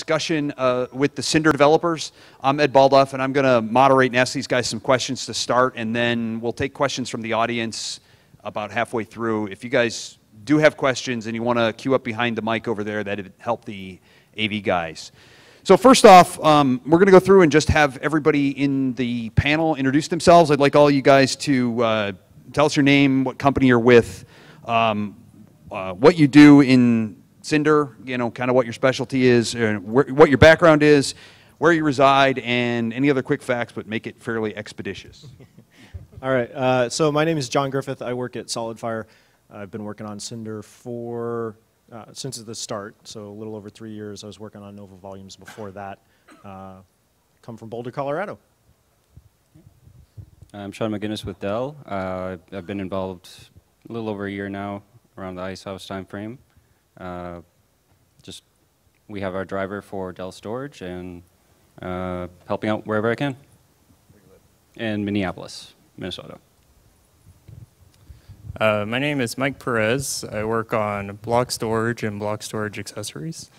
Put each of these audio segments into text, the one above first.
discussion uh, with the Cinder developers. I'm Ed Baldoff, and I'm going to moderate and ask these guys some questions to start, and then we'll take questions from the audience about halfway through. If you guys do have questions and you want to queue up behind the mic over there, that'd help the AV guys. So first off, um, we're going to go through and just have everybody in the panel introduce themselves. I'd like all you guys to uh, tell us your name, what company you're with, um, uh, what you do in Cinder, you know, kind of what your specialty is, where, what your background is, where you reside, and any other quick facts, but make it fairly expeditious. All right. Uh, so my name is John Griffith. I work at SolidFire. I've been working on Cinder for uh, since the start, so a little over three years. I was working on Nova Volumes before that. Uh, come from Boulder, Colorado. I'm Sean McGinnis with Dell. Uh, I've been involved a little over a year now around the Icehouse timeframe. Uh, just we have our driver for Dell Storage and uh, helping out wherever I can. In Minneapolis, Minnesota. Uh, my name is Mike Perez. I work on block storage and block storage accessories.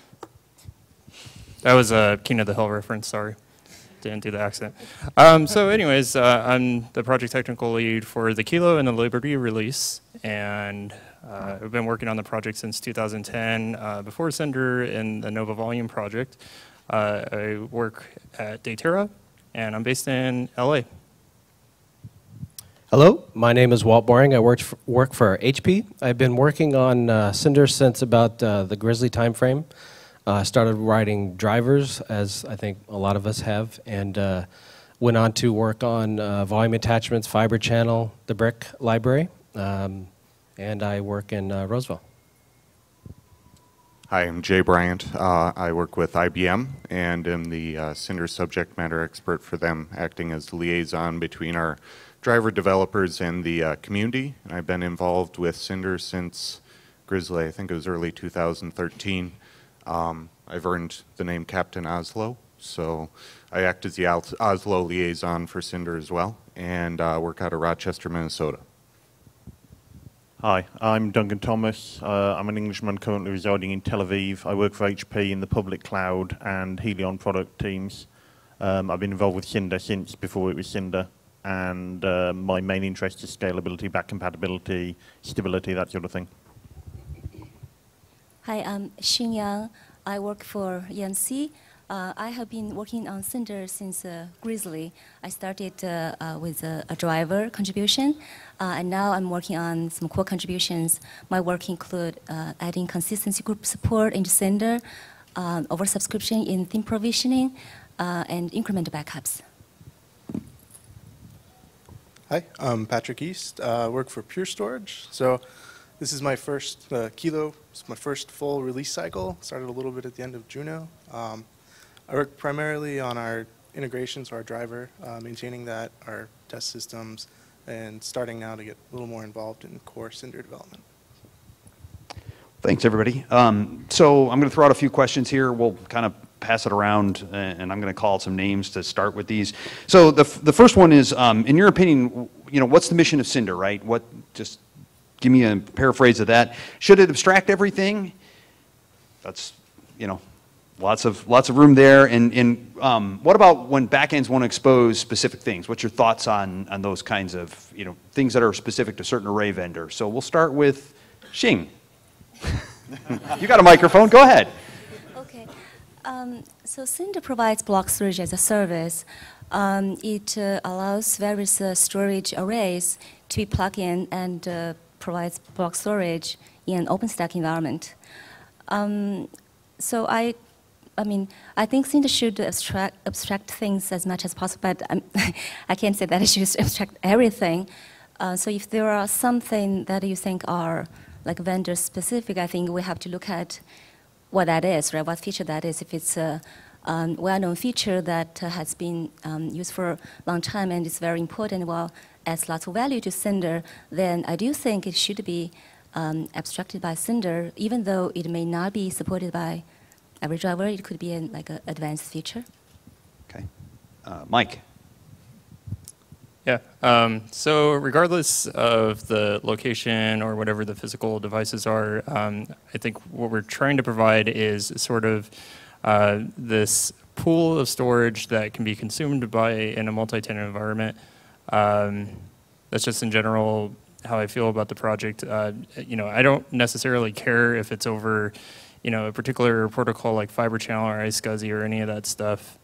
That was a King of the Hill reference, sorry. Didn't do the accent. Um, so anyways, uh, I'm the project technical lead for the Kilo and the Liberty release, and uh, I've been working on the project since 2010. Uh, before Cinder in the Nova Volume project, uh, I work at Daytera, and I'm based in LA. Hello, my name is Walt Boring. I work for, work for HP. I've been working on uh, Cinder since about uh, the Grizzly timeframe. Uh, I started writing drivers, as I think a lot of us have, and went on to work on volume attachments, fiber channel, the brick library, um, and I work in uh, Roseville. Hi, I'm Jay Bryant. I work with IBM and am the Cinder subject matter expert for them, acting as liaison between our driver developers and the uh, community. And I've been involved with Cinder since Grizzly, I think it was early 2013. Um, I've earned the name Captain Oslo, so I act as the Oslo liaison for Cinder as well, and uh, work out of Rochester, Minnesota. Hi, I'm Duncan Thomas. Uh, I'm an Englishman currently residing in Tel Aviv. I work for HP in the public cloud and Helion product teams. Um, I've been involved with Cinder since before it was Cinder and uh, my main interest is scalability, back compatibility, stability, that sort of thing. Hi, I'm Xing Yang. I work for EMC. Uh, I have been working on Cinder since uh, Grizzly. I started uh, uh with a, a, driver contribution, uh, and now I'm working on some core contributions. My work include uh, adding consistency group support into Cinder, oversubscription in thin provisioning, and incremental backups. Hi, I'm Patrick East. I uh, work for Pure Storage. So this is my first uh, Kilo. It's my first full release cycle. Started a little bit at the end of Juno. Um, I work primarily on our integrations, our driver, uh, maintaining that, our test systems, and starting now to get a little more involved in core Cinder development. Thanks, everybody. Um, so I'm going to throw out a few questions here. We'll kind of pass it around, and I'm going to call some names to start with these. So the, the first one is, um, in your opinion, you know, what's the mission of Cinder, right? What, just give me a paraphrase of that. Should it abstract everything? That's, you know, lots of, lots of room there. And, and um, what about when backends want to expose specific things? What's your thoughts on, on those kinds of, you know, things that are specific to certain array vendors? So we'll start with Xing. you got a microphone, go ahead. Okay. Um, so Cinder provides block storage as a service. Um, it uh, allows various uh, storage arrays to be plugged in and uh, provides block storage in an OpenStack environment. Um, so I, I mean, I think Cinder should abstract, abstract things as much as possible, but I can't say that it should abstract everything. Uh, so if there are something that you think are like vendor specific, I think we have to look at what that is, right? What feature that is. If it's a um, well-known feature that uh, has been um, used for a long time and is very important, well, adds lots of value to Cinder, then I do think it should be um, abstracted by Cinder, even though it may not be supported by every driver. It could be an, like an advanced feature. Okay. Uh, Mike. Yeah. Um, so regardless of the location or whatever the physical devices are, um, I think what we're trying to provide is sort of uh, this pool of storage that can be consumed by in a multi-tenant environment. Um, that's just in general how I feel about the project. Uh, you know, I don't necessarily care if it's over, you know, a particular protocol like Fiber Channel or iSCSI or any of that stuff.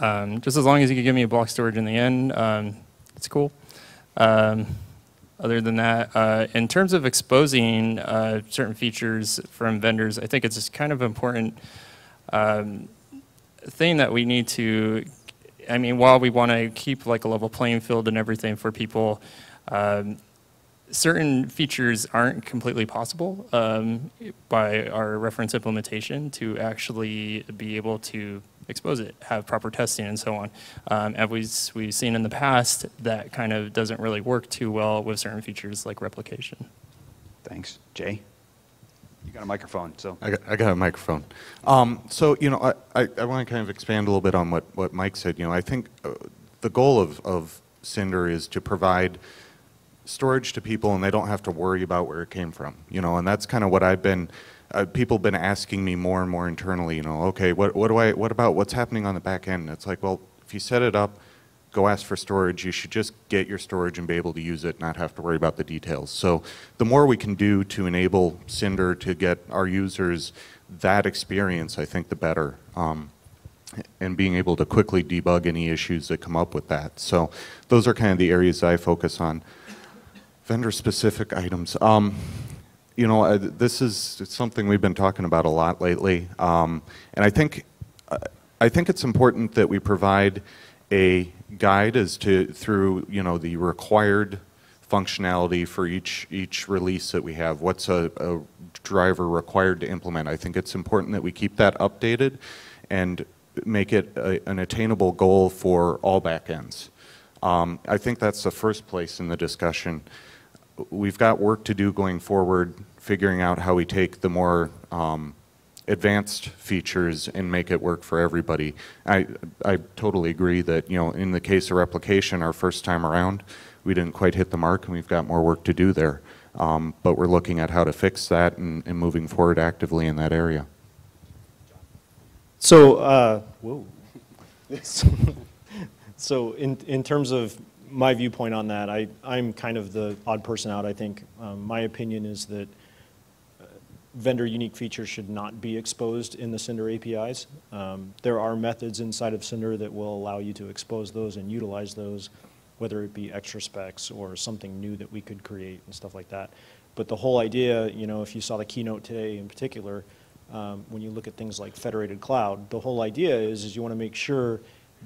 Um, just as long as you can give me a block storage in the end, um, it's cool. Um, other than that, uh, in terms of exposing uh, certain features from vendors, I think it's just kind of important um, thing that we need to, I mean, while we want to keep like a level playing field and everything for people, um, certain features aren't completely possible um, by our reference implementation to actually be able to expose it, have proper testing and so on. Um, and we've, we've seen in the past that kind of doesn't really work too well with certain features like replication. Thanks. Jay? You got a microphone, so. I got, I got a microphone. Um, so, you know, I, I, I want to kind of expand a little bit on what, what Mike said. You know, I think uh, the goal of, of Cinder is to provide storage to people and they don't have to worry about where it came from. You know, and that's kind of what I've been, uh, people have been asking me more and more internally, you know, okay, what, what do I, what about what's happening on the back end? It's like, well, if you set it up, go ask for storage. You should just get your storage and be able to use it, not have to worry about the details. So the more we can do to enable Cinder to get our users that experience, I think the better. Um, and being able to quickly debug any issues that come up with that. So those are kind of the areas I focus on. Vendor-specific items. Um, you know, uh, this is something we've been talking about a lot lately, um, and I think uh, I think it's important that we provide a guide as to through you know the required functionality for each each release that we have. What's a, a driver required to implement? I think it's important that we keep that updated and make it a, an attainable goal for all backends. Um, I think that's the first place in the discussion. We've got work to do going forward, figuring out how we take the more um, advanced features and make it work for everybody. I, I totally agree that, you know, in the case of replication, our first time around, we didn't quite hit the mark and we've got more work to do there. Um, but we're looking at how to fix that and, and moving forward actively in that area. So, uh, whoa. so, so in, in terms of my viewpoint on that, I, I'm kind of the odd person out, I think. Um, my opinion is that uh, vendor unique features should not be exposed in the Cinder APIs. Um, there are methods inside of Cinder that will allow you to expose those and utilize those, whether it be extra specs or something new that we could create and stuff like that. But the whole idea, you know, if you saw the keynote today in particular, um, when you look at things like federated cloud, the whole idea is, is you want to make sure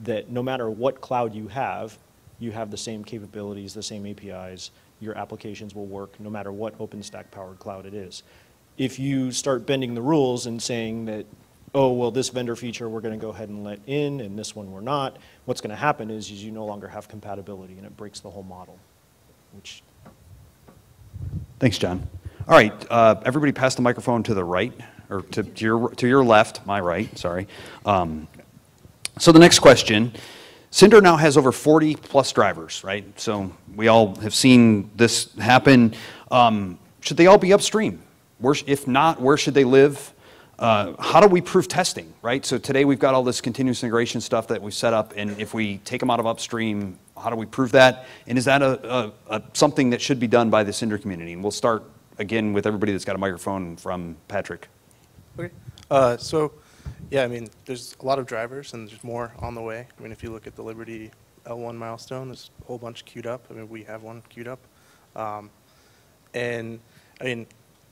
that no matter what cloud you have, you have the same capabilities, the same APIs, your applications will work no matter what OpenStack powered cloud it is. If you start bending the rules and saying that, oh, well, this vendor feature we're going to go ahead and let in and this one we're not, what's going to happen is, is you no longer have compatibility and it breaks the whole model, which Thanks, John. All right, uh, everybody pass the microphone to the right, or to, to your, to your left, my right, sorry. Um, so the next question, Cinder now has over 40 plus drivers, right? So we all have seen this happen. Um, should they all be upstream? Where, if not, where should they live? Uh, how do we prove testing, right? So today we've got all this continuous integration stuff that we've set up, and if we take them out of upstream, how do we prove that? And is that a, a, a something that should be done by the Cinder community? And we'll start again with everybody that's got a microphone from Patrick. Okay. Uh, so, yeah, I mean, there's a lot of drivers and there's more on the way. I mean, if you look at the Liberty L1 milestone, there's a whole bunch queued up. I mean, we have one queued up. Um, and, I mean,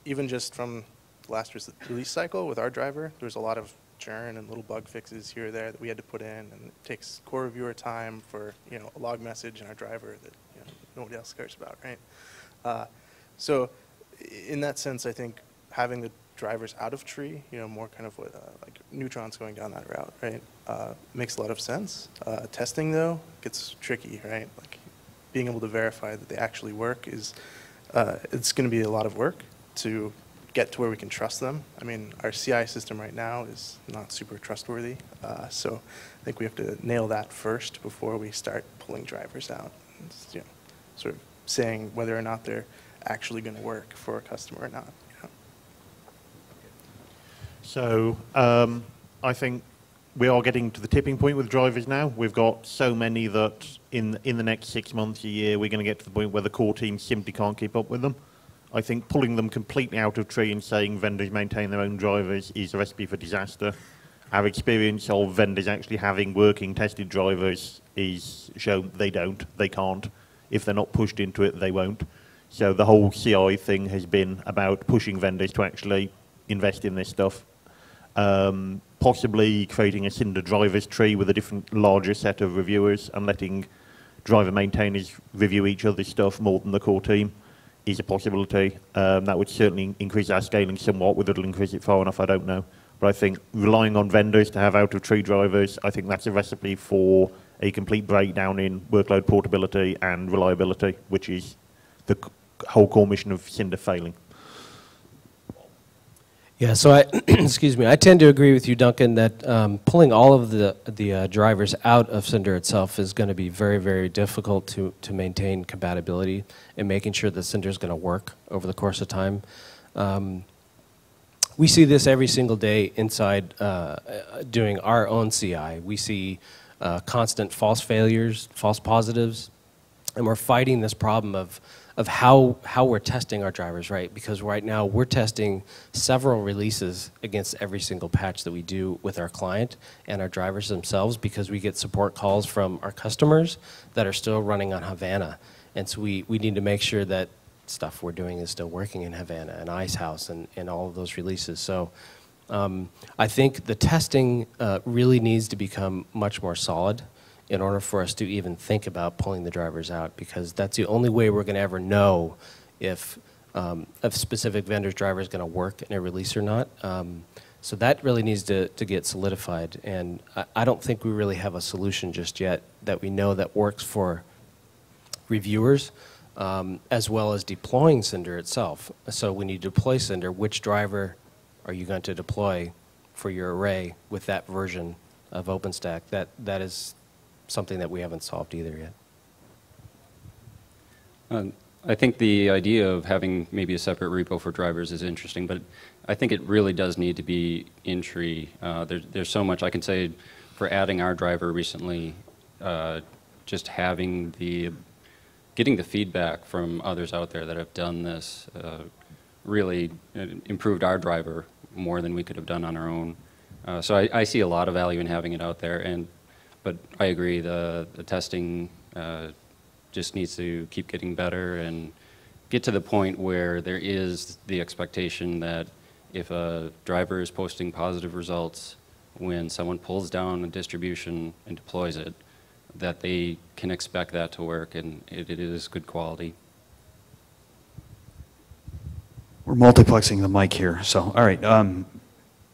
even just from last re- release cycle with our driver, there's a lot of churn and little bug fixes here or there that we had to put in. And it takes core reviewer time for, you know, a log message in our driver that, you know, nobody else cares about, right? Uh, so, in that sense, I think having the drivers out of tree, you know, more kind of what, uh, like Neutron's going down that route, right? Uh, makes a lot of sense. Uh, testing though gets tricky, right? Like being able to verify that they actually work is, uh, it's going to be a lot of work to get to where we can trust them. I mean, our CI system right now is not super trustworthy, uh, so I think we have to nail that first before we start pulling drivers out. It's, you know, sort of saying whether or not they're actually going to work for a customer or not. So um, I think we are getting to the tipping point with drivers now. We've got so many that in in the next six months, a year, we're going to get to the point where the core team simply can't keep up with them. I think pulling them completely out of tree and saying vendors maintain their own drivers is a recipe for disaster. Our experience of vendors actually having working tested drivers is shown they don't, they can't. If they're not pushed into it, they won't. So the whole CI thing has been about pushing vendors to actually invest in this stuff. Um, possibly creating a Cinder drivers tree with a different, larger set of reviewers and letting driver maintainers review each other's stuff more than the core team is a possibility. Um, that would certainly increase our scaling somewhat. Whether it'll increase it far enough, I don't know. But I think relying on vendors to have out-of-tree drivers, I think that's a recipe for a complete breakdown in workload portability and reliability, which is the whole core mission of Cinder failing. Yeah, so I, excuse me, I tend to agree with you, Duncan, that um, pulling all of the, the uh, drivers out of Cinder itself is going to be very, very difficult to, to maintain compatibility and making sure that Cinder is going to work over the course of time. Um, we see this every single day inside uh, uh, doing our own CI. We see uh, constant false failures, false positives, and we're fighting this problem of of how how we're testing our drivers, right? Because right now we're testing several releases against every single patch that we do with our client and our drivers themselves because we get support calls from our customers that are still running on Havana. And so we, we need to make sure that stuff we're doing is still working in Havana and Icehouse and, and all of those releases. So um, I think the testing uh, really needs to become much more solid in order for us to even think about pulling the drivers out because that's the only way we're going to ever know if um, a specific vendor's driver is going to work in a release or not. Um, so that really needs to, to get solidified. And I, I don't think we really have a solution just yet that we know that works for reviewers um, as well as deploying Cinder itself. So when you deploy Cinder, which driver are you going to deploy for your array with that version of OpenStack? That, that is something that we haven't solved either yet. Um, I think the idea of having maybe a separate repo for drivers is interesting, but I think it really does need to be in tree. Uh, there, there's so much I can say for adding our driver recently, uh, just having the, getting the feedback from others out there that have done this uh, really uh, improved our driver more than we could have done on our own. Uh, so I, I see a lot of value in having it out there, and but I agree the the testing uh, just needs to keep getting better and get to the point where there is the expectation that if a driver is posting positive results when someone pulls down a distribution and deploys it, that they can expect that to work and it, it is good quality. We're multiplexing the mic here, so, all right. Um,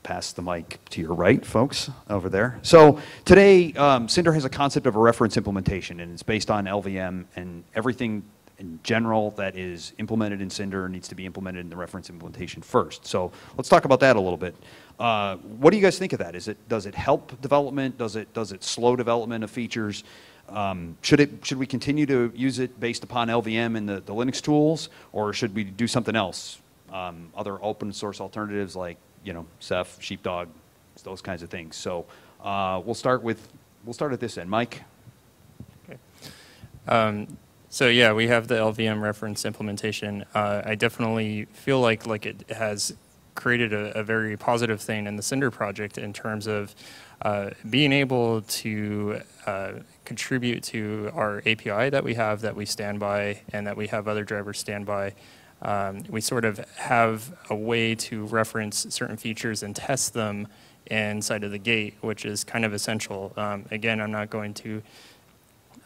pass the mic to your right, folks, over there. So today, um, Cinder has a concept of a reference implementation, and it's based on LVM, and everything in general that is implemented in Cinder needs to be implemented in the reference implementation first. So let's talk about that a little bit. Uh, what do you guys think of that? Is it does it help development? Does it does it slow development of features? Um, should it should we continue to use it based upon LVM and the, the Linux tools, or should we do something else? Um, other open source alternatives like you know Ceph, Sheepdog, those kinds of things. So uh, we'll start with we'll start at this end. Mike. Okay. Um, so yeah, we have the LVM reference implementation. Uh, I definitely feel like like it has created a, a, very positive thing in the Cinder project in terms of uh, being able to uh, contribute to our API that we have that we stand by and that we have other drivers stand by. Um, we sort of have a way to reference certain features and test them inside of the gate, which is kind of essential. Um, again, I'm not going to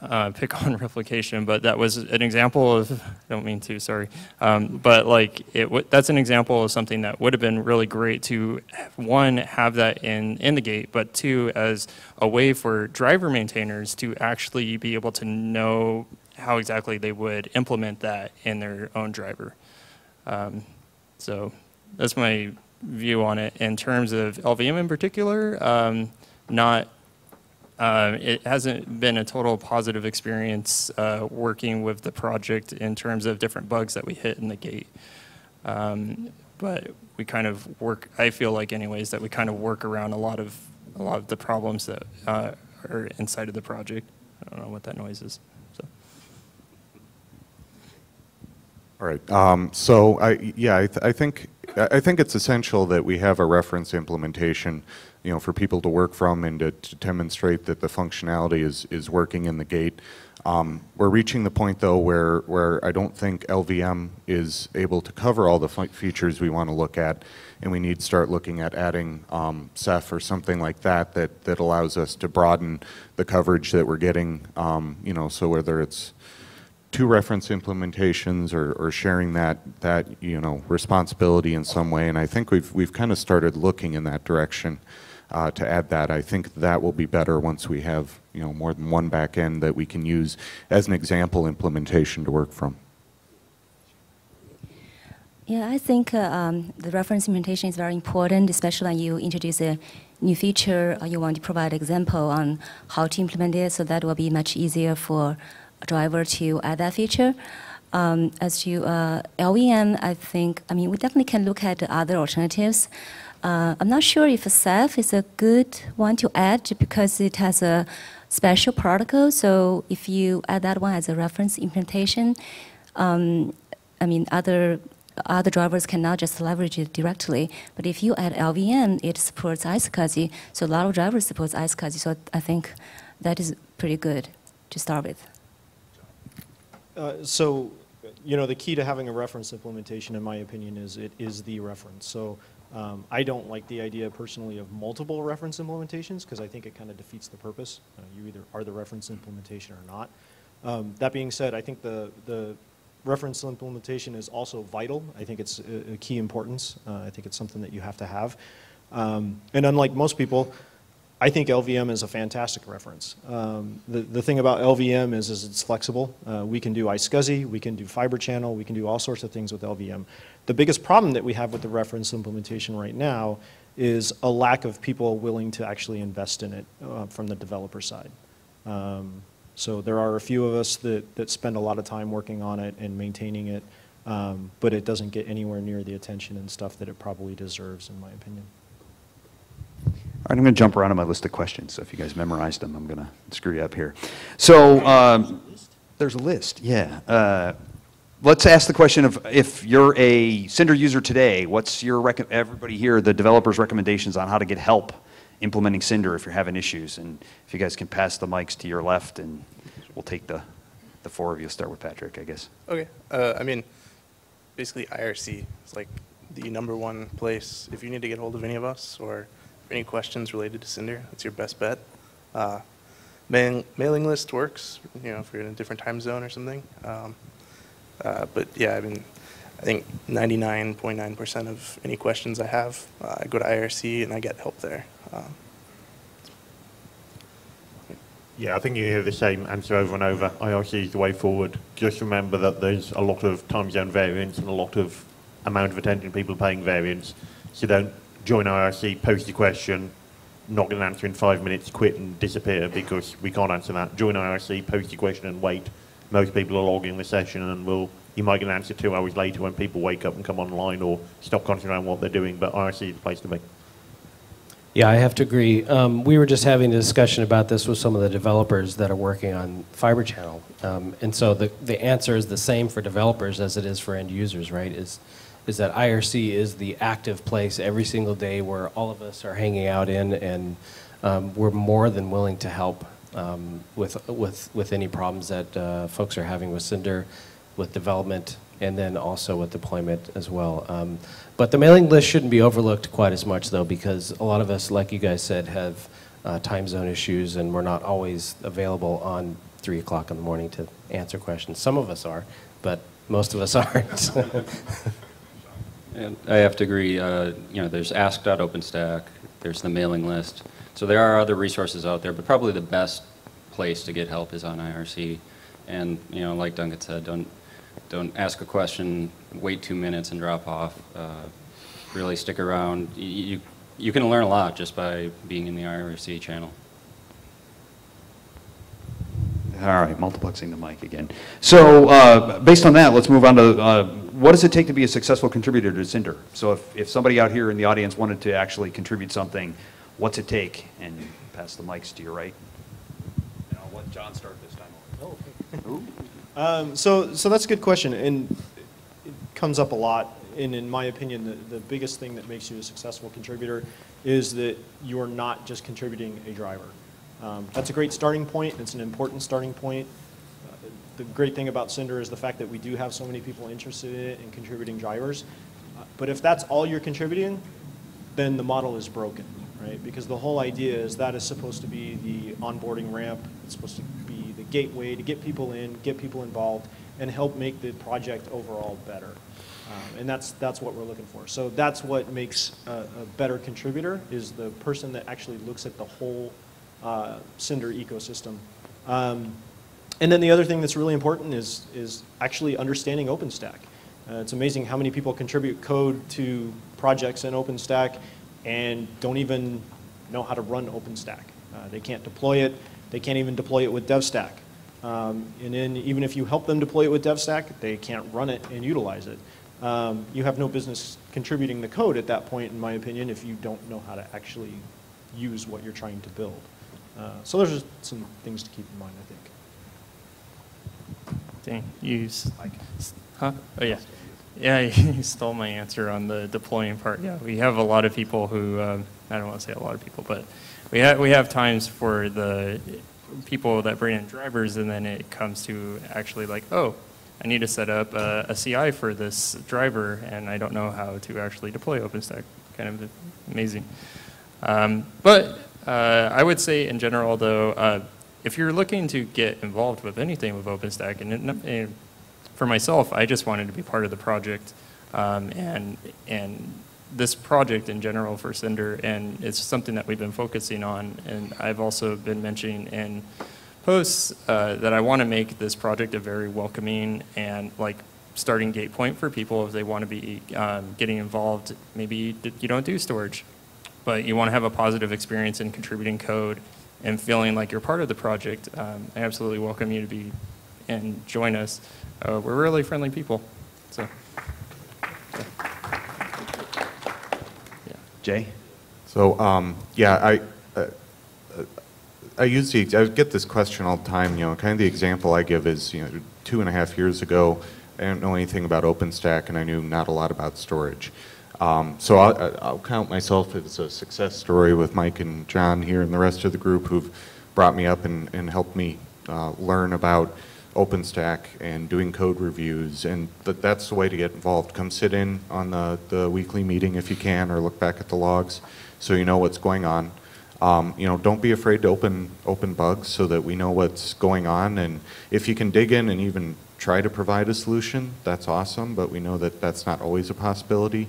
uh, pick on replication, but that was an example of, I don't mean to, sorry, um, but like it that's an example of something that would have been really great to, one, have that in, in the gate, but two, as a way for driver maintainers to actually be able to know how exactly they would implement that in their own driver. Um, so that's my view on it. In terms of LVM in particular, um, not uh, it hasn't been a total positive experience uh, working with the project in terms of different bugs that we hit in the gate. Um, but we kind of work, I feel like anyways, that we kind of work around a lot of a lot of the problems that uh, are inside of the project. I don't know what that noise is. So. All right. Um, so I, yeah, I, th- I think I think it's essential that we have a reference implementation, you know, for people to work from and to, to demonstrate that the functionality is is working in the gate. Um, we're reaching the point though where where I don't think LVM is able to cover all the features we want to look at, and we need to start looking at adding um, Ceph or something like that that that allows us to broaden the coverage that we're getting. Um, you know, so whether it's two reference implementations or, or sharing that, that, you know, responsibility in some way. And I think we've, we've kind of started looking in that direction uh, to add that. I think that will be better once we have, you know, more than one back end that we can use as an example implementation to work from. Yeah, I think uh, um, the reference implementation is very important, especially when you introduce a new feature or you want to provide example on how to implement it, so that will be much easier for driver to add that feature. Um, as to uh, LVM, I think, I mean, we definitely can look at other alternatives. Uh, I'm not sure if Ceph is a good one to add because it has a special protocol. So if you add that one as a reference implementation, um, I mean, other other drivers cannot just leverage it directly. But if you add LVM, it supports iSCSI. So a lot of drivers support iSCSI. So I think that is pretty good to start with. Uh, So, you know, the key to having a reference implementation, in my opinion, is it is the reference. So um, I don't like the idea personally of multiple reference implementations because I think it kind of defeats the purpose. Uh, You either are the reference implementation or not. Um, That being said, I think the, the reference implementation is also vital. I think it's a, a key importance. Uh, I think it's something that you have to have. Um, and unlike most people, I think LVM is a fantastic reference. Um, the, the thing about LVM is, is it's flexible. Uh, we can do iSCSI, we can do fiber channel, we can do all sorts of things with LVM. The biggest problem that we have with the reference implementation right now is a lack of people willing to actually invest in it uh, from the developer side. Um, so there are a few of us that, that spend a lot of time working on it and maintaining it, um, but it doesn't get anywhere near the attention and stuff that it probably deserves, in my opinion. All right, I'm going to jump around on my list of questions. So if you guys memorized them, I'm going to screw you up here. So um, there's a list, yeah. Uh, let's ask the question of if you're a Cinder user today, what's your everybody here, the developers' recommendations on how to get help implementing Cinder if you're having issues? And if you guys can pass the mics to your left, and we'll take the the four of you. Start with Patrick, I guess. Okay. Uh, I mean, basically IRC is like the number one place if you need to get hold of any of us or any questions related to Cinder. That's your best bet. Uh, mail, mailing list works. You know, if you're in a different time zone or something. Um, uh, but yeah, I mean, I think 99.9% of any questions I have, uh, I go to IRC and I get help there. Um, Yeah, I think you hear the same answer over and over. IRC is the way forward. Just remember that there's a lot of time zone variance and a lot of amount of attention people paying variance. So don't join IRC, post your question, not get an answer in five minutes, quit and disappear because we can't answer that. Join IRC, post your question and wait. Most people are logging the session and will you might get an answer two hours later when people wake up and come online or stop concentrating on what they're doing, but IRC is the place to be. Yeah, I have to agree. Um, we were just having a discussion about this with some of the developers that are working on Fiber Channel. Um, and so the, the answer is the same for developers as it is for end users, right? Is, is that IRC is the active place every single day where all of us are hanging out in, and um, we're more than willing to help um, with, with, with any problems that uh, folks are having with Cinder, with development, and then also with deployment as well. Um, but the mailing list shouldn't be overlooked quite as much, though, because a lot of us, like you guys said, have uh, time zone issues, and we're not always available on 3 o'clock in the morning to answer questions. Some of us are, but most of us aren't. And I have to agree, uh, you know, there's ask.openstack, there's the mailing list. So there are other resources out there, but probably the best place to get help is on IRC. And, you know, like Duncan said, don't, don't ask a question, wait two minutes and drop off. Uh, Really stick around. You, you, can learn a lot just by being in the IRC channel. All right, multiplexing the mic again. So uh, based on that, let's move on to uh, what does it take to be a successful contributor to Cinder? So if, if somebody out here in the audience wanted to actually contribute something, what's it take? And pass the mics to your right. And I'll let John start this time. Oh, Um, so, so that's a good question, and it comes up a lot. And in my opinion, the, the biggest thing that makes you a successful contributor is that you're not just contributing a driver. Um, that's a great starting point. It's an important starting point. The great thing about Cinder is the fact that we do have so many people interested in it and contributing drivers. Uh, but if that's all you're contributing, then the model is broken, right? Because the whole idea is that is supposed to be the onboarding ramp. It's supposed to be the gateway to get people in, get people involved, and help make the project overall better. Um, and that's that's what we're looking for. So that's what makes a, a better contributor is the person that actually looks at the whole uh, Cinder ecosystem. Um, and then the other thing that's really important is, is actually understanding OpenStack. Uh, it's amazing how many people contribute code to projects in OpenStack and don't even know how to run OpenStack. Uh, they can't deploy it. They can't even deploy it with DevStack. Um, and then even if you help them deploy it with DevStack, they can't run it and utilize it. Um, you have no business contributing the code at that point, in my opinion, if you don't know how to actually use what you're trying to build. Uh, so there's just some things to keep in mind, Dang, you, huh? Oh, yeah. Yeah, you stole my answer on the deploying part. Yeah, we have a lot of people who, um, I don't want to say a lot of people, but we have, we have times for the people that bring in drivers and then it comes to actually like, oh, I need to set up a, a CI for this driver and I don't know how to actually deploy OpenStack. Kind of amazing. Um, but uh, I would say in general, though, uh, if you're looking to get involved with anything with OpenStack, and, and for myself, I just wanted to be part of the project, um, and and this project in general for Cinder, and it's something that we've been focusing on, and I've also been mentioning in posts uh, that I want to make this project a very welcoming and like starting gate point for people if they want to be um, getting involved. Maybe you don't do storage, but you want to have a positive experience in contributing code and feeling like you're part of the project, um, I absolutely welcome you to be and join us. Uh, we're really friendly people. So, Jay? So, um, yeah, I, uh, uh, I use the, I get this question all the time, you know, kind of the example I give is, you know, two and a half years ago, I didn't know anything about OpenStack and I knew not a lot about storage. Um, so I'll, I'll count myself as a success story with Mike and John here and the rest of the group who've brought me up and, and helped me uh, learn about OpenStack and doing code reviews, and that that's the way to get involved. Come sit in on the, the weekly meeting if you can, or look back at the logs so you know what's going on. Um, you know, don't be afraid to open open bugs so that we know what's going on. And if you can dig in and even try to provide a solution, that's awesome. But we know that that's not always a possibility.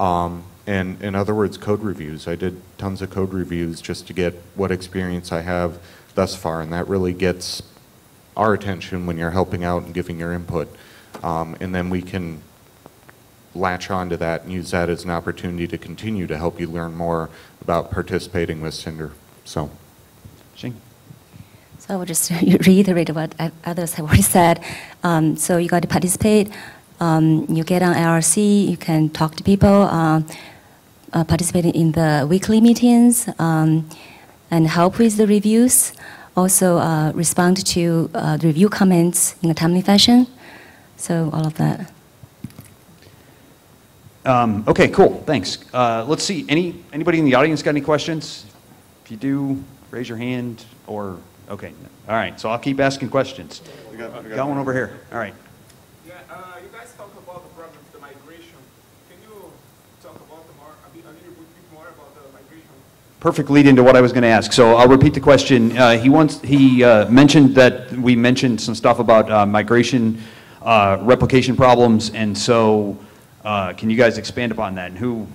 Um, and in other words, code reviews. I did tons of code reviews just to get what experience I have thus far, and that really gets our attention when you're helping out and giving your input. Um, and then we can latch onto that and use that as an opportunity to continue to help you learn more about participating with Cinder. So. Xing? So I will just reiterate what others have already said. Um, so you got to participate. Um, you get on IRC. You can talk to people. Uh, uh, participate in the weekly meetings um, and help with the reviews. Also uh, respond to uh, review comments in a timely fashion. So all of that. Um, okay, cool, thanks. Uh, let's see, any, anybody in the audience got any questions? If you do, raise your hand or, okay, all right, so I'll keep asking questions. Got one over here, all right. Yeah, uh, you guys talk about the problem of the migration. Can you talk about the more, a bit, a little bit more about the migration? Perfect lead into what I was going to ask. So I'll repeat the question. Uh, he wants, he uh, mentioned that we mentioned some stuff about uh, migration, uh, replication problems, and so uh, can you guys expand upon that? And who,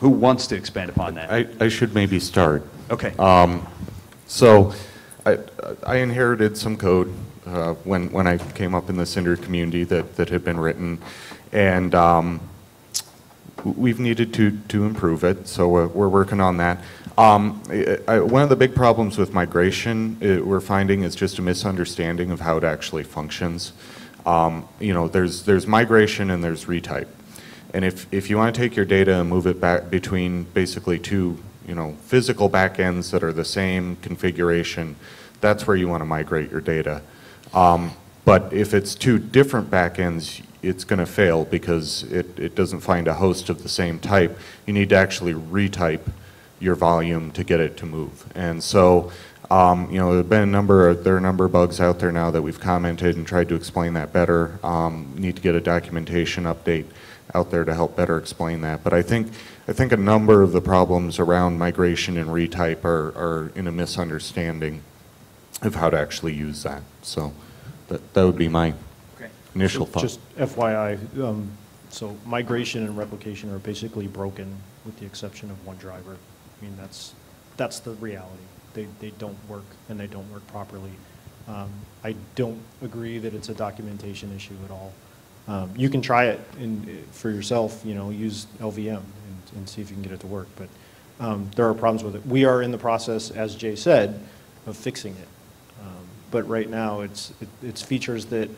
who wants to expand upon that? I, I should maybe start. Okay. Um, so I, I inherited some code uh, when, when I came up in the Cinder community that, that had been written. And um, we've needed to, to improve it, so we're, we're working on that. Um, I, one of the big problems with migration uh, we're finding is just a misunderstanding of how it actually functions. Um, you know, there's, there's migration and there's retype. And if, if you want to take your data and move it back between basically two you know, physical backends that are the same configuration, that's where you want to migrate your data. Um, But if it's two different backends, it's going to fail because it, it doesn't find a host of the same type. You need to actually retype your volume to get it to move. And so, um, you know, there have been a number, of, there are a number of bugs out there now that we've commented and tried to explain that better. Um, need to get a documentation update out there to help better explain that. But I think, I think a number of the problems around migration and retype are, are in a misunderstanding of how to actually use that. So that, that would be my Okay. initial thought. Just FYI, um, so migration and replication are basically broken with the exception of one driver. I mean, that's, that's the reality. They, they don't work and they don't work properly. Um, I don't agree that it's a documentation issue at all. Um, You can try it in, for yourself, you know, use LVM and, and see if you can get it to work, but um, there are problems with it. We are in the process, as Jay said, of fixing it. But right now, it's, it- it's features that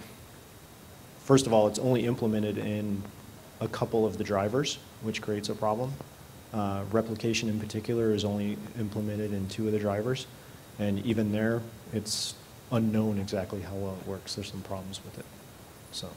First of all, it's only implemented in a couple of the drivers, which creates a problem. Uh, Replication in particular is only implemented in two of the drivers, and even there, it's unknown exactly how well it works. There's some problems with it. So,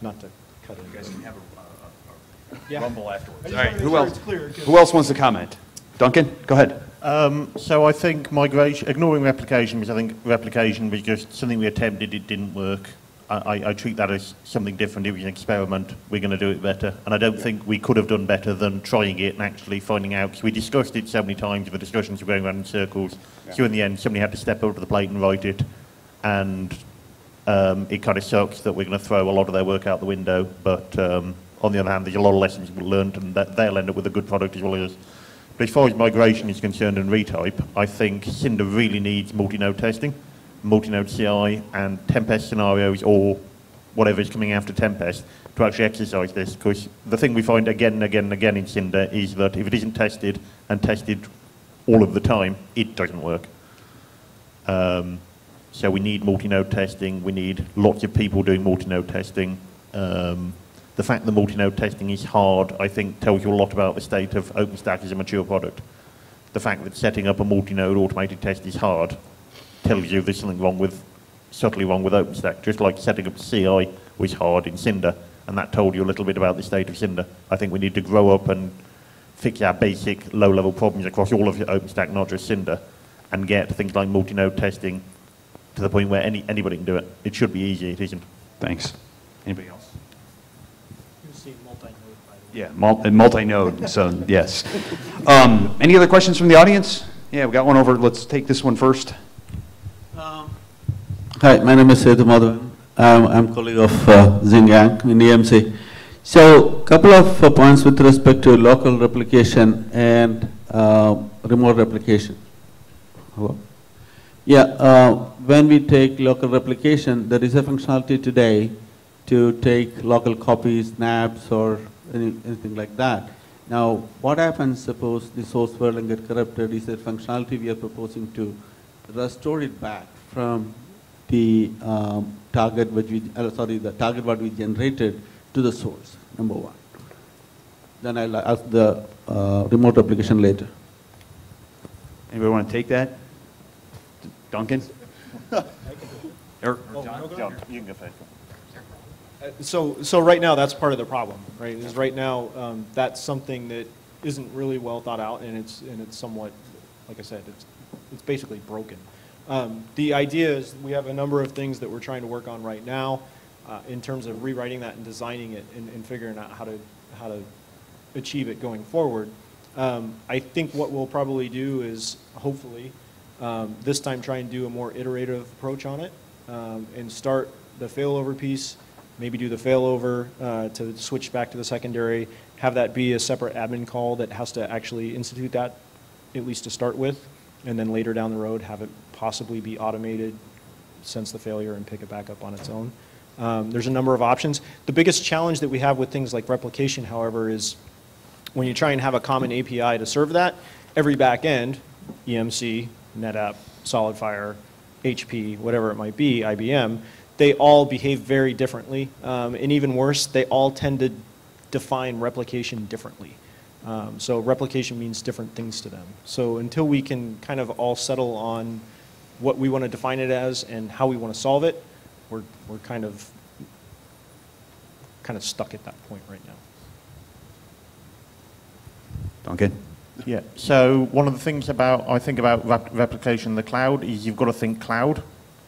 not to cut it. You guys can have a- a Yeah. rumble afterwards. I All just right, wanna make who sure else? it's clear, 'cause- Who else wants to comment? Duncan, go ahead. Um, so I think migration, ignoring replication, because I think replication was just something we attempted, it didn't work. I, I, I treat that as something different. It was an experiment. We're going to do it better. And I don't think we could have done better than trying it and actually finding out. 'cause we discussed it so many times, the discussions were going around in circles. So in the end, somebody had to step up to the plate and write it. And um, it kind of sucks that we're going to throw a lot of their work out the window. But um, on the other hand, there's a lot of lessons learned, and that they'll end up with a good product as well as us. But as far as migration is concerned and retype, I think Cinder really needs multi-node testing, multi-node CI, and Tempest scenarios or whatever is coming after Tempest to actually exercise this. Because the thing we find again and again and again in Cinder is that if it isn't tested and tested all of the time, it doesn't work. Um, so we need multi-node testing. We need lots of people doing multi-node testing. Um, the fact that multi-node testing is hard, I think, tells you a lot about the state of OpenStack as a mature product. The fact that setting up a multi-node automated test is hard tells you there's something wrong with, subtly wrong with OpenStack. Just like setting up CI was hard in Cinder, and that told you a little bit about the state of Cinder. I think we need to grow up and fix our basic low-level problems across all of OpenStack, not just Cinder, and get things like multi-node testing to the point where any, anybody can do it. It should be easy, it isn't. Thanks. Anybody else? You see multi-node, by the way. Yeah, mul- multi-node, so yes. Um, Any other questions from the audience? Yeah, we got one over, let's take this one first. Hi, my name is Setu Madhavan. I'm, I'm colleague of uh, Xing Yang in EMC. So, couple of uh, points with respect to local replication and uh, remote replication. Hello? Yeah, uh, when we take local replication, there is a functionality today to take local copies, snaps, or any, anything like that. Now, what happens suppose the source version get corrupted? Is there functionality we are proposing to restore it back from the um, target which we, uh, sorry, the target what we generated to the source, number one. Then I'll ask the uh, remote replication later. Anybody want to take that? Duncan? Or- You can go first. So, so right now, that's part of the problem, right? Is right now, um, that's something that isn't really well thought out, and it's, and it's somewhat, like I said, it's, it's basically broken. Um, The idea is, we have a number of things that we're trying to work on right now, uh, in terms of rewriting that and designing it and, and figuring out how to, how to achieve it going forward. Um, I think what we'll probably do is, hopefully, um, this time try and do a more iterative approach on it, um, and start the failover piece, maybe do the failover uh, to switch back to the secondary, have that be a separate admin call that has to actually institute that, at least to start with, and then later down the road, have it possibly be automated, sense the failure, and pick it back up on its own. Um, There's a number of options. The biggest challenge that we have with things like replication, however, is when you try and have a common API to serve that, every backend, EMC, NetApp, SolidFire, HP, whatever it might be, IBM, they all behave very differently. Um, and even worse, they all tend to define replication differently. Um, so replication means different things to them. So until we can kind of all settle on what we want to define it as and how we want to solve it, we're, we're kind of kind of stuck at that point right now. Duncan? Yeah. So one of the things about I think about rep- replication in the cloud is you've got to think cloud.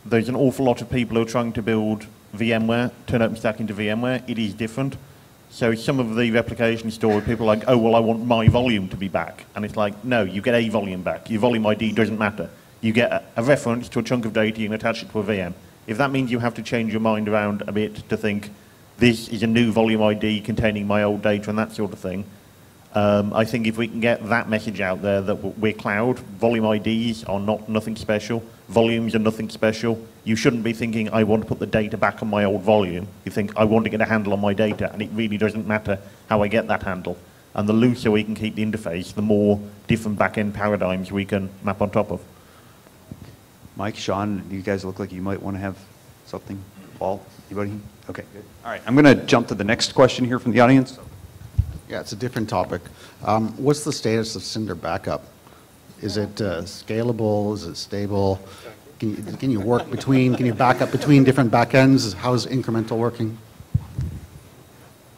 There's an awful lot of people who are trying to build VMware, turn OpenStack into VMware. It is different. So some of the replication story, people are like, oh well, I want my volume to be back, and it's like, no, you get a volume back. Your volume ID doesn't matter. You get a, reference to a chunk of data, you can attach it to a VM. If that means you have to change your mind around a bit to think this is a new volume ID containing my old data and that sort of thing, um, I think if we can get that message out there that we're cloud, volume IDs are not nothing special, volumes are nothing special. You shouldn't be thinking, I want to put the data back on my old volume. You think, I want to get a handle on my data, and it really doesn't matter how I get that handle. And the looser we can keep the interface, the more different back-end paradigms we can map on top of. Mike, Sean, you guys look like you might want to have something. Paul, anybody? Okay, good. All right, I'm going to jump to the next question here from the audience. Yeah, it's a different topic. Um, What's the status of Cinder backup? Is it uh, scalable? Is it stable? Can you, can you work between, can you back up between different backends? How's incremental working?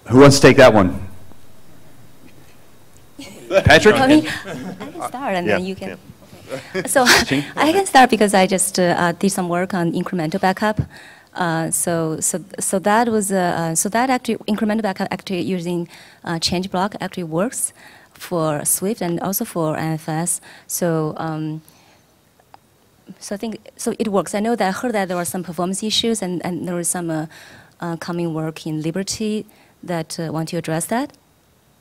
Who wants to take that one? Patrick? Tony, I can start and then you can. okay. So I can start because I just uh, did some work on incremental backup. Uh, so, so, so that was uh, uh, so that actually incremental backup actually using uh, change block actually works for Swift and also for NFS. So. Um, so I think so it works. I know that I heard that there were some performance issues and, and some uh, uh, coming work in Liberty that uh, want to address that.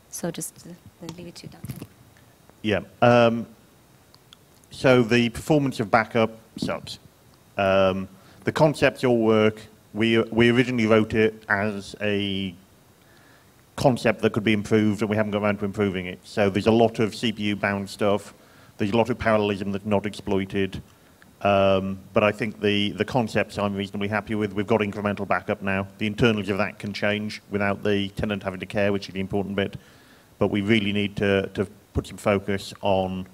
So just uh, leave it to Duncan. Yeah. Um, so the performance of backup subs. Um, the concepts all work. We, we originally wrote it as a concept that could be improved, and we haven't got around to improving it. So there's a lot of CPU-bound stuff. There's a lot of parallelism that's not exploited. Um, but I think the, the concepts I'm reasonably happy with. We've got incremental backup now. The internals of that can change without the tenant having to care, which is the important bit. But we really need to, to put some focus on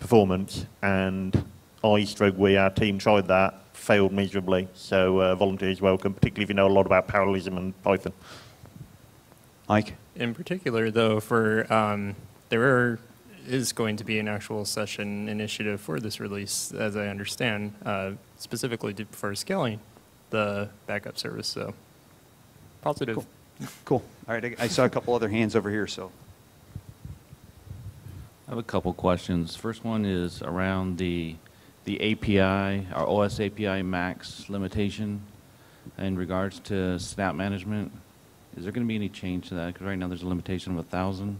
performance. And I, stroke we, our team tried that, failed miserably. So uh, volunteers welcome, particularly if you know a lot about parallelism and Python. Mike? In particular, though, for um, there are, is going to be an actual session initiative for this release, as I understand, uh, specifically to, for scaling the backup service. So, positive. Cool. Cool. All right, I I saw a couple other hands over here, so. I have a couple questions. First one is around the, the API, our OS API max limitation in regards to snap management. Is there going to be any change to that? Because right now there's a limitation of a 1,000.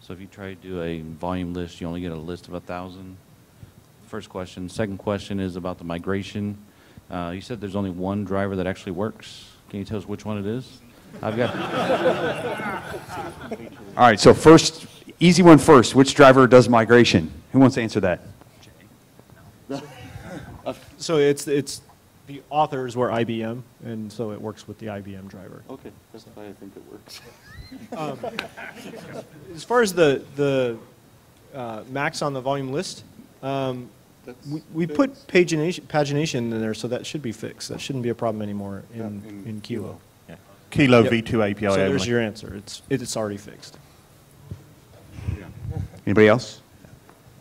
So if you try to do a volume list, you only get a list of a 1,000. First question. Second question is about the migration. Uh, you said there's only one driver that actually works. Can you tell us which one it is? I've got. All right, so first, easy one first. Which driver does migration? Who wants to answer that? So it's, it's, the authors were IBM, and so it works with the IBM driver. Okay, that's why I think it works. Um, As far as the, the uh, max on the volume list, um, we, we put pagination, pagination in there, so that should be fixed. That shouldn't be a problem anymore in, in Kilo. Yeah. Kilo Yep. V2 API So there's only. your answer. It's, it's already fixed. Yeah. Anybody else?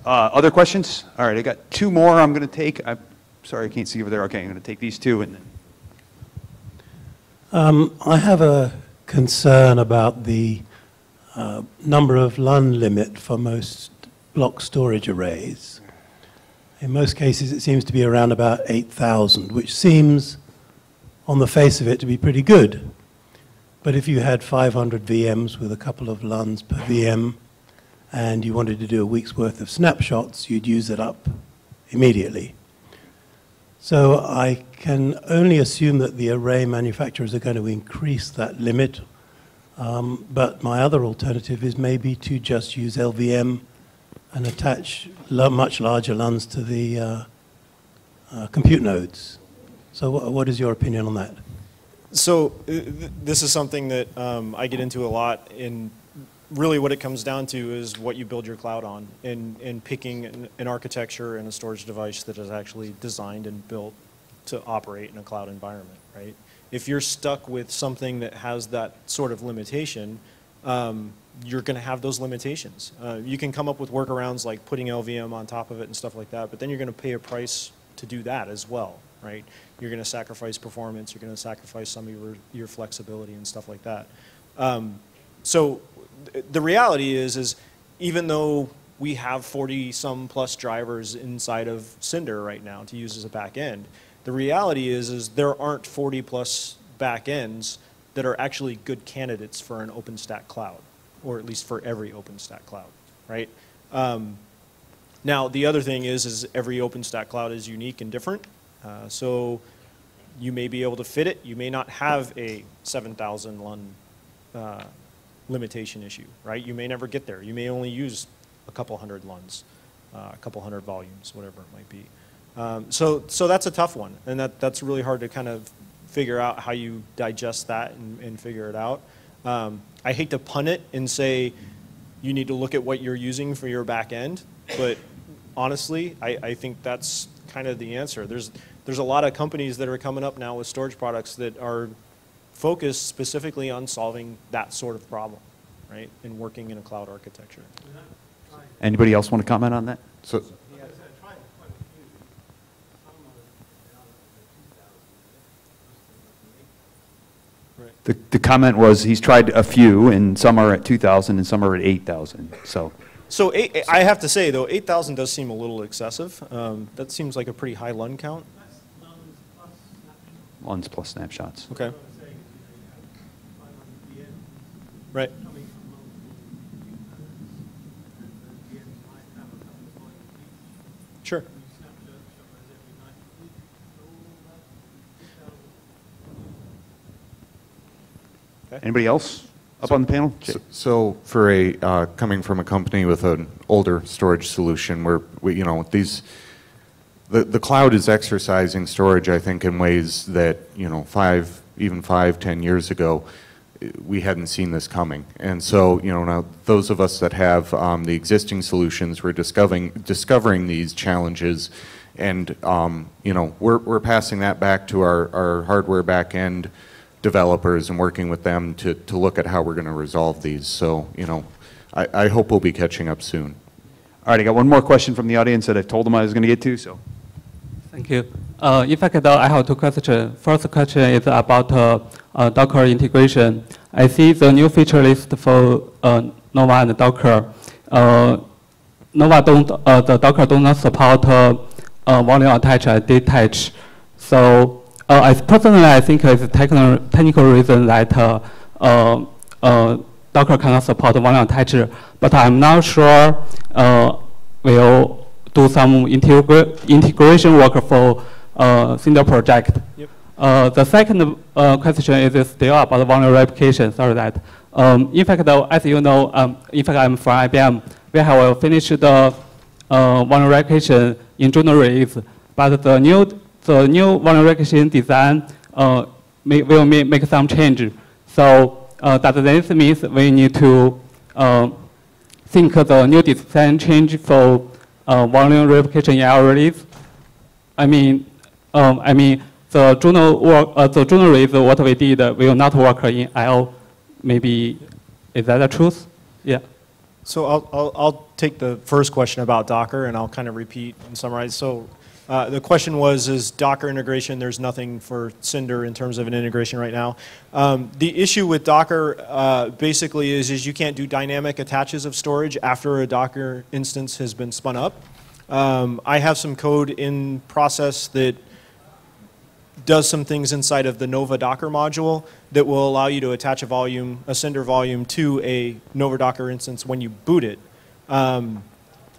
Uh, Other questions? All right, I got two more I'm going to take. I'm sorry, I can't see over there. Okay, I'm going to take these two and then. Um, I have a concern about the uh, number of LUN limit for most block storage arrays. In most cases, it seems to be around about 8,000, which seems, on the face of it, to be pretty good. But if you had 500 VMs with a couple of LUNs per VM, and you wanted to do a week's worth of snapshots, you'd use it up immediately. So I can only assume that the array manufacturers are going to increase that limit. Um, but my other alternative is maybe to just use LVM and attach much larger LUNs to the uh, uh, compute nodes. So wha what is your opinion on that? So uh, th- this is something that um, I get into a lot in really what it comes down to is what you build your cloud on and, and picking an, an architecture and a storage device that is actually designed and built to operate in a cloud environment, right? If you're stuck with something that has that sort of limitation, um, you're going to have those limitations. Uh, you can come up with workarounds like putting LVM on top of it and stuff like that, but then you're going to pay a price to do that as well, right? You're going to sacrifice performance, you're going to sacrifice some of your, your flexibility and stuff like that. Um, so th- the reality is, is even though we have 40 some plus drivers inside of Cinder right now to use as a back end, the reality is, is there aren't 40 plus back ends that are actually good candidates for an OpenStack cloud, or at least for every OpenStack cloud, right? Um, now, the other thing is, is every OpenStack cloud is unique and different. Uh, so you may be able to fit it. You may not have a 7,000 LUN uh, limitation issue, right? You may never get there. You may only use a couple hundred LUNs, uh, a couple hundred volumes, whatever it might be. Um, so, so that's a tough one, and that, that's really hard to kind of figure out how you digest that and, and figure it out. Um, I hate to pun it and say you need to look at what you're using for your back end, but honestly, I, I think that's kind of the answer. There's, there's a lot of companies that are coming up now with storage products that are focused specifically on solving that sort of problem, right, and working in a cloud architecture. Anybody else want to comment on that? So, The, the comment was he's tried a few, and some are at 2,000 and some are at 8,000, so. So eight, I have to say, though, 8,000 does seem a little excessive. Um, That seems like a pretty high LUN count. Ones plus snapshots. Okay. Right. Sure. Anybody else up on the panel? So- So for a, uh, coming from a company with an older storage solution where, we, you know, these, the, the cloud is exercising storage, I think, in ways that, you know, five, even five, ten years ago, we hadn't seen this coming. And so, you know, now those of us that have um, the existing solutions, we're discovering, discovering these challenges. And, um, you know, we're, we're passing that back to our, our hardware back end developers and working with them to, to look at how we're going to resolve these. So, you know, I, I hope we'll be catching up soon. All right, I got one more question from the audience that I told them I was going to get to, so. Thank you. Uh, in fact, I have two questions. First question is about uh, uh, Docker integration. I see the new feature list for uh, Nova and Docker. Uh, Nova don't, uh, the Docker do not support volume attach and detach. So I personally, I think it's a technical, technical reason that Docker cannot support volume attach, but I'm not sure uh, will do some integra integration work for uh, Cinder project. Yep. Uh, the second uh, question is still about volume replication. Sorry that. Um, in fact, though, as you know, um, in fact, I'm from IBM. We have finished the uh, volume replication in Juno release, but the new the new volume replication design uh, may, will may make some change. So uh, does this mean we need to uh, think of the new design change for uh, volume replication in our release? I mean, um, I mean the Juno work, uh, the Juno release what we did will not work in IO. Maybe is that the truth? Yeah. So I'll, I'll, I'll take the first question about Docker and I'll kind of repeat and summarize. So uh, the question was, is Docker integration, there's nothing for Cinder in terms of an integration right now. Um, the issue with Docker uh, basically is, is you can't do dynamic attaches of storage after a Docker instance has been spun up. Um, I have some code in process that does some things inside of the Nova Docker module that will allow you to attach a volume, a Cinder volume to a Nova Docker instance when you boot it. Um,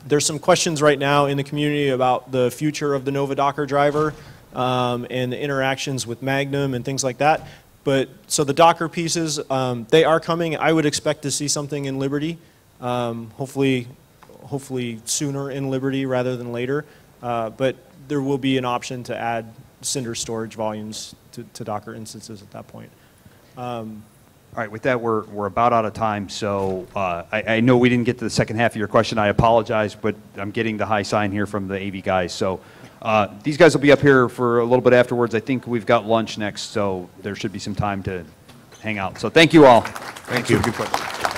there's some questions right now in the community about the future of the Nova Docker driver um, and the interactions with Magnum and things like that. But so the Docker pieces, um, they are coming. I would expect to see something in Liberty, um, hopefully, hopefully sooner in Liberty rather than later. Uh, but there will be an option to add Cinder storage volumes to, to Docker instances at that point. Um, All right, with that, we're, we're about out of time, so uh, I, I know we didn't get to the second half of your question. I apologize, but I'm getting the high sign here from the AV guys. So uh, these guys will be up here for a little bit afterwards. I think we've got lunch next, so there should be some time to hang out. So thank you all. Thank you. Good question.